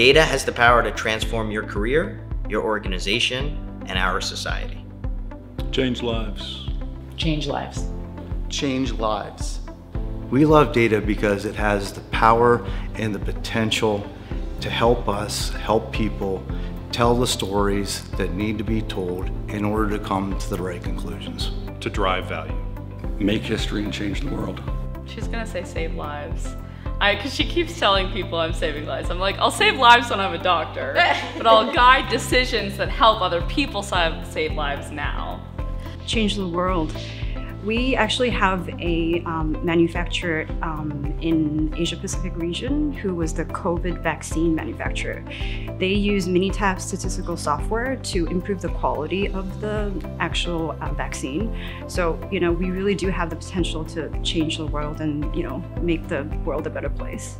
Data has the power to transform your career, your organization, and our society. Change lives. Change lives. Change lives. We love data because it has the power and the potential to help us help people tell the stories that need to be told in order to come to the right conclusions. To drive value. Make history and change the world. She's gonna say save lives. I, cause she keeps telling people I'm saving lives. I'm like, I'll save lives when I'm a doctor, but I'll guide decisions that help other people save lives now. Change the world. We actually have a um, manufacturer um, in Asia Pacific region who was the COVID vaccine manufacturer. They use Minitab statistical software to improve the quality of the actual uh, vaccine. So, you know, we really do have the potential to change the world and, you know, make the world a better place.